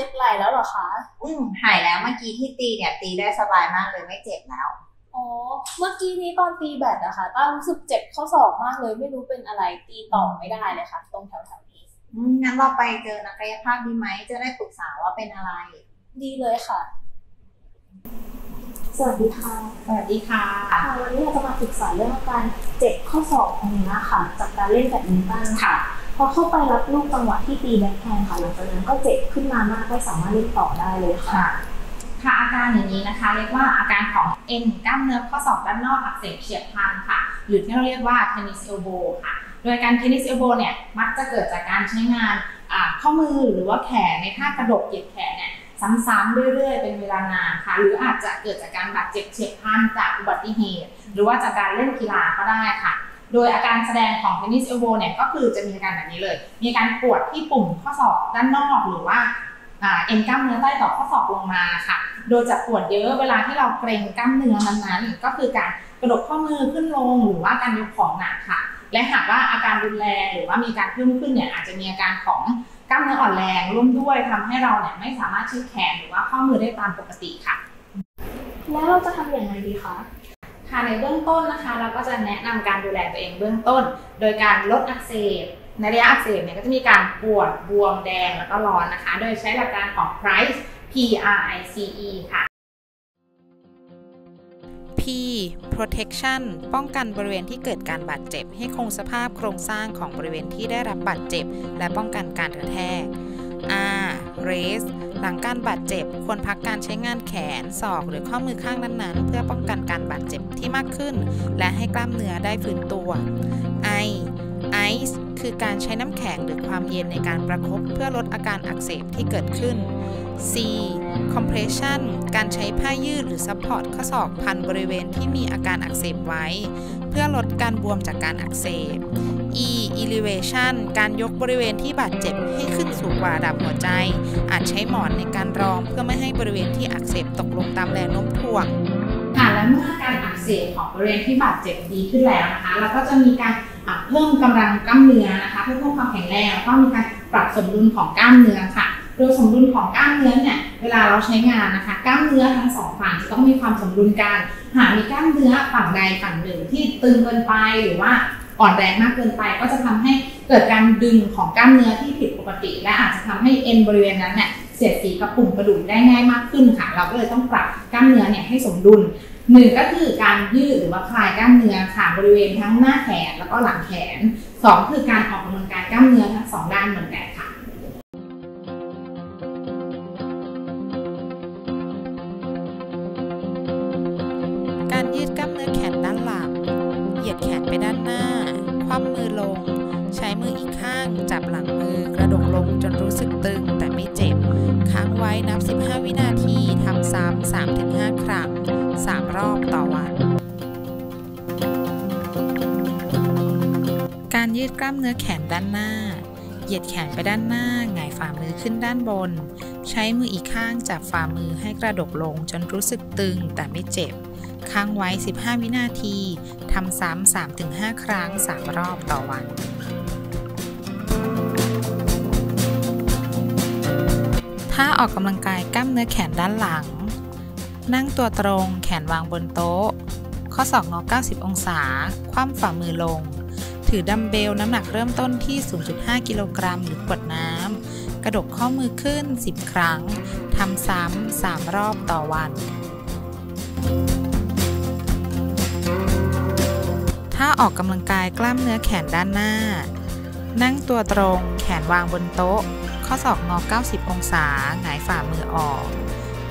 หายเจ็บไหล่แล้วเหรอคะ อืมหายแล้วเมื่อกี้ที่ตีเนี่ย ตีได้สบายมากเลยไม่เจ็บแล้ว อ๋อ เมื่อกี้นี้ตอนตีแบดอะค่ะต้ารู้สึกเจ็บข้อศอกมากเลยไม่รู้เป็นอะไรตีต่อไม่ได้เลยค่ะ ตรงแถวๆนี้อืมงั้นเราไปเจอนักกายภาพดีไหมจะได้ปรึกษาว่าเป็นอะไร ดีเลยค่ะ สวัสดีค่ะ สวัสดีค่ะค่ะวันนี้เราจะมาปรึกษาเรื่องอาการเจ็บข้อศอกตรงนี้ค่ะ จากการเล่นแบดมินตันค่ะ พอเข้าไปรับลูกจังหวะที่ตีแบ็คแฮนด์ค่ะหลังจากนั้นก็เจ็บขึ้นมามากไม่สามารถเล่นต่อได้เลยค่ะ ค่ะอาการอย่างนี้นะคะ เรียกว่าอาการของเอ็นกล้ามเนื้อข้อศอกด้านนอกอักเสบเฉียบพลันค่ะ หรือที่เราเรียกว่า tennis elbow ค่ะ โดยการ tennis elbow เนี่ยมักจะเกิดจากการใช้งานข้อมือหรือว่าแขนในท่ากระดกเหยียดแขนเนี่ยซ้ำๆเรื่อยๆ เป็นเวลานานค่ะ หรืออาจจะเกิดจากการบาดเจ็บเฉียบพลันจากอุบัติเหตุ หรือว่าจากการเล่นกีฬาก็ได้ค่ะ โดยอาการแสดงของ tennis elbow เนี่ยก็คือจะมีอาการแบบนี้เลย มีการปวดที่ปุ่มข้อศอกด้านนอกหรือว่าเอ็นกล้ามเนื้อใต้ต่อข้อศอกลงมาค่ะ โดยจะปวดเยอะเวลาที่เราเกรงกล้ามเนื้อนั้นๆ ก็คือการกระดกข้อมือขึ้นลงหรือว่าการยกของหนักค่ะ และหากว่าอาการรุนแรงหรือว่ามีการเพิ่มขึ้นเนี่ยอาจจะมีอาการของกล้ามเนื้ออ่อนแรงร่วมด้วยทำให้เราเนี่ยไม่สามารถใช้แขนหรือว่าข้อมือได้ตามปกติค่ะ แล้วเราจะทำอย่างไรดีคะ ค่ะในเบื้องต้นนะคะ เราก็จะแนะนำการดูแลตัวเองเบื้องต้น โดยการลดอักเสบในระยะอักเสบเนี่ยก็จะมีการปวดบวมแดงแล้วก็ร้อนนะคะ โดยใช้หลักการของ Price P R I C E ค่ะ P protection ป้องกันบริเวณที่เกิดการบาดเจ็บ ให้คงสภาพโครงสร้างของบริเวณที่ได้รับบาดเจ็บ และป้องกันการกระแทก R rest หลังการบาดเจ็บควรพักการใช้งานแขน ศอก หรือข้อมือข้างนั้นๆ เพื่อป้องกันการบาดเจ็บที่มากขึ้น และให้กล้ามเนื้อได้ฟื้นตัว I ice คือการใช้น้ำแข็งหรือความเย็นในการประคบเพื่อลดอาการอักเสบที่เกิดขึ้น C compression การใช้ผ้ายืดหรือ support ข้อศอกพันบริเวณที่มีอาการอักเสบไว้ เพื่อลดการบวมจากการอักเสบ elevation การยกบริเวณที่บาดเจ็บให้ขึ้นสูงกว่าระดับหัวใจ อาจใช้หมอนในการรองเพื่อไม่ให้บริเวณที่อักเสบตกลงตามแรงโน้มถ่วงค่ะและเมื่อการอักเสบของบริเวณที่บาดเจ็บดีขึ้นแล้วนะคะเราก็จะมีการเพิ่มกำลังกล้ามเนื้อนะคะเพื่อเพิ่มความแข็งแรงแล้วก็มีการปรับสมดุลของกล้ามเนื้อค่ะโดยสมดุลของกล้ามเนื้อเนี่ยเวลาเราใช้งานนะคะกล้ามเนื้อทั้งสองฝั่งจะต้องมีความสมดุลกัน หากมีกล้ามเนื้อฝั่งใดฝั่งหนึ่งที่ตึงเกินไปหรือว่า อ่อนแรงมากเกินไป ก็จะทำให้เกิดการดึงของกล้ามเนื้อที่ผิดปกติ และอาจจะทำให้เอ็นบริเวณนั้นเนี่ยเสียดสีกับปุ่มกระดูกได้ง่ายมากขึ้นค่ะ เราก็เลยต้องปรับกล้ามเนื้อเนี่ยให้สมดุลหนึ่งก็คือการยืดหรือว่าคลายกล้ามเนื้อค่ะบริเวณทั้งหน้าแขนแล้วก็หลังแขนสองคือการออกกำลังกายกล้ามเนื้อทั้งสองด้านเหมือนกันค่ะการยืดกล้าม จับหลังมือกระดกลงจนรู้สึกตึงแต่ไม่เจ็บ ค้างไว้นับ 15 วินาทีทำซ้ำ 3-5 ครั้ง 3 รอบต่อวัน การยืดกล้ามเนื้อแขนด้านหน้า เหยียดแขนไปด้านหน้าหงายฝ่ามือขึ้นด้านบน ใช้มืออีกข้างจับฝ่ามือให้กระดกลงจนรู้สึกตึงแต่ไม่เจ็บ ค้างไว้ 15 วินาทีทำซ้ำ 3-5 ครั้ง 3 รอบต่อวัน ถ้าออกกำลังกายกล้ามเนื้อแขนด้านหลัง นั่งตัวตรงแขนวางบนโต๊ะ ข้อศอกงอ 90 องศา คว่ำฝ่ามือลง ถือดัมเบลน้ำหนักเริ่มต้นที่ 0.5 กิโลกรัมหรือขวดน้ำ กระดกข้อมือขึ้น 10 ครั้ง ทำซ้ำ 3 รอบต่อวันถ้าออกกำลังกายกล้ามเนื้อแขนด้านหน้า นั่งตัวตรงแขนวางบนโต๊ะ ข้อศอกงอ 90 องศา หงายฝ่ามือออก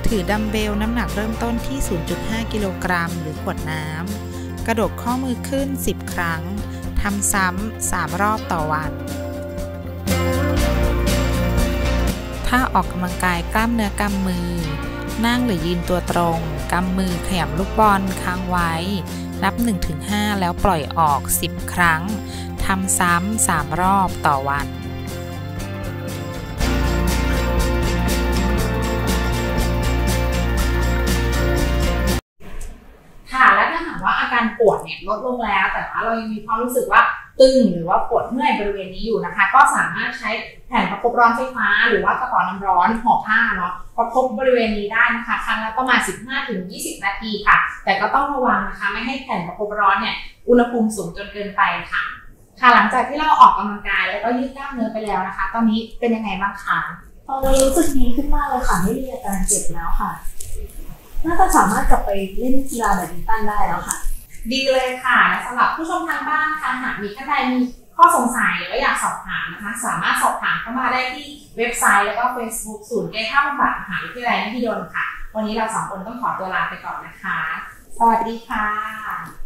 ถือดัมเบลน้ำหนักเริ่มต้นที่ 0.5 กิโลกรัม หรือขวดน้ำ กระดกข้อมือขึ้น 10 ครั้ง ทำซ้ำ 3 รอบต่อวันถ้าออกกำลังกายกล้ามเนื้อกำมือ นั่งหรือยืนตัวตรง กำมือขยำลูกบอลค้างไว้ นับ 1-5 แล้วปล่อยออก 10 ครั้ง ทำซ้ำ 3 รอบต่อวัน ปวดเนี่ยลดลงแล้ว แต่ว่าเรายังมีความรู้สึกว่าตึงหรือว่าปวดเมื่อยบริเวณนี้อยู่นะคะ ก็สามารถใช้แผ่นประคบร้อนไฟฟ้า หรือว่ากระป๋าน้ำร้อนห่อผ้าเนาะประคบบริเวณนี้ได้นะคะครั้งละประมาณ 15-20 นาทีค่ะ แต่ก็ต้องระวังนะคะไม่ให้แผ่นประคบร้อนเนี่ยอุณหภูมิสูงจนเกินไปค่ะ ค่ะหลังจากที่เราออกกำลังกายแล้วก็ยืดกล้ามเนื้อไปแล้วนะคะ ตอนนี้เป็นยังไงบ้างคะตอนนี้รู้สึกดีขึ้นมากเลยค่ะไม่มีอาการเจ็บแล้วค่ะน่าจะสามารถกลับไปเล่นกีฬาแบดมินตันได้แล้วค่ะ ดีเลยค่ะและสำหรับผู้ชมทางบ้านค่ะหากมีท่านใดมีข้อสงสัยหรือว่าอยากสอบถามนะคะ สามารถสอบถามเข้ามาได้ที่เว็บไซต์แล้วก็ Facebook ศูนย์แก้ข้าบำบัดมหาวิทยาลัยมหิดลค่ะ วันนี้เราสองคนต้องขอตัวลาไปก่อนนะคะ สวัสดีค่ะ